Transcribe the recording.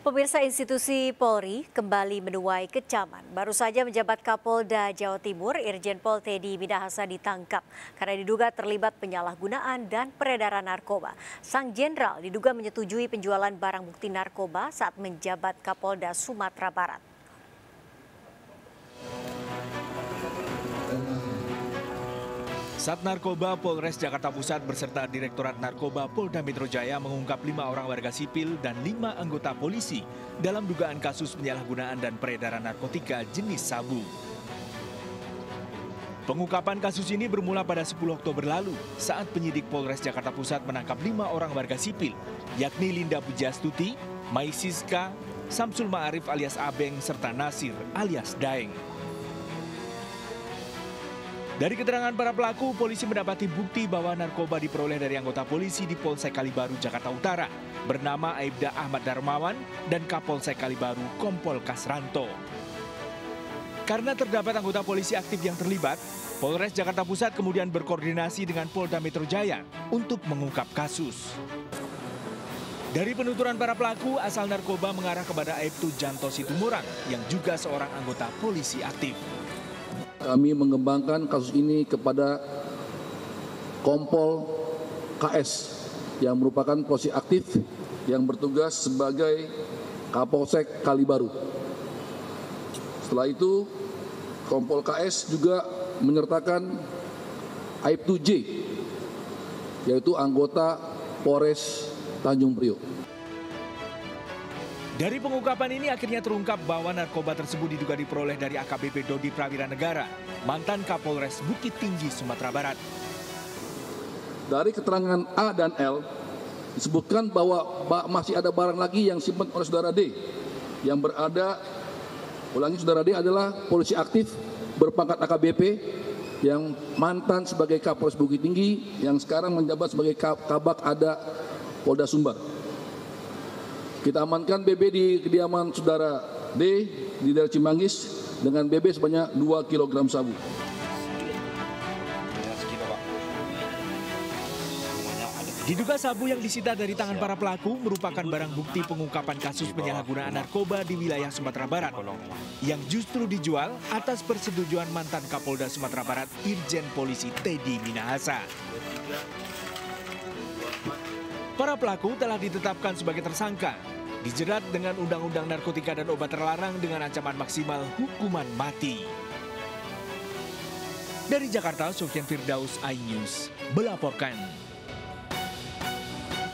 Pemirsa institusi Polri kembali menuai kecaman. Baru saja menjabat Kapolda Jawa Timur, Irjen Pol Teddy Minahasa ditangkap karena diduga terlibat penyalahgunaan dan peredaran narkoba. Sang Jenderal diduga menyetujui penjualan barang bukti narkoba saat menjabat Kapolda Sumatera Barat. Sat Narkoba Polres Jakarta Pusat beserta Direktorat Narkoba Polda Metro Jaya mengungkap lima orang warga sipil dan lima anggota polisi dalam dugaan kasus penyalahgunaan dan peredaran narkotika jenis sabu. Pengungkapan kasus ini bermula pada 10 Oktober lalu saat penyidik Polres Jakarta Pusat menangkap lima orang warga sipil, yakni Linda Pujastuti, Mai Siska, Samsul Ma'arif alias Abeng, serta Nasir alias Daeng. Dari keterangan para pelaku, polisi mendapati bukti bahwa narkoba diperoleh dari anggota polisi di Polsek Kalibaru, Jakarta Utara, bernama Aibda Ahmad Darmawan dan Kapolsek Kalibaru, Kompol Kasranto. Karena terdapat anggota polisi aktif yang terlibat, Polres Jakarta Pusat kemudian berkoordinasi dengan Polda Metro Jaya untuk mengungkap kasus. Dari penuturan para pelaku, asal narkoba mengarah kepada Aibtu Janto Situmorang yang juga seorang anggota polisi aktif. Kami mengembangkan kasus ini kepada Kompol KS yang merupakan polisi aktif yang bertugas sebagai Kapolsek Kalibaru. Setelah itu, Kompol KS juga menyertakan Aibtu J, yaitu anggota Polres Tanjung Priok. Dari pengungkapan ini akhirnya terungkap bahwa narkoba tersebut diduga diperoleh dari AKBP Dodi Prawira Negara, mantan Kapolres Bukit Tinggi, Sumatera Barat. Dari keterangan A dan L, disebutkan bahwa masih ada barang lagi yang simpan oleh saudara D, yang berada, ulangi saudara D adalah polisi aktif berpangkat AKBP yang mantan sebagai Kapolres Bukit Tinggi, yang sekarang menjabat sebagai Kabak Ada Polda Sumbar. Kita amankan BB di kediaman saudara D di daerah Cimanggis dengan BB sebanyak 2 kg sabu. Diduga sabu yang disita dari tangan para pelaku merupakan barang bukti pengungkapan kasus penyalahgunaan narkoba di wilayah Sumatera Barat yang justru dijual atas persetujuan mantan Kapolda Sumatera Barat Irjen Polisi Teddy Minahasa. Para pelaku telah ditetapkan sebagai tersangka, dijerat dengan Undang-Undang Narkotika dan Obat Terlarang dengan ancaman maksimal hukuman mati. Dari Jakarta, Sofian Firdaus, iNews, melaporkan.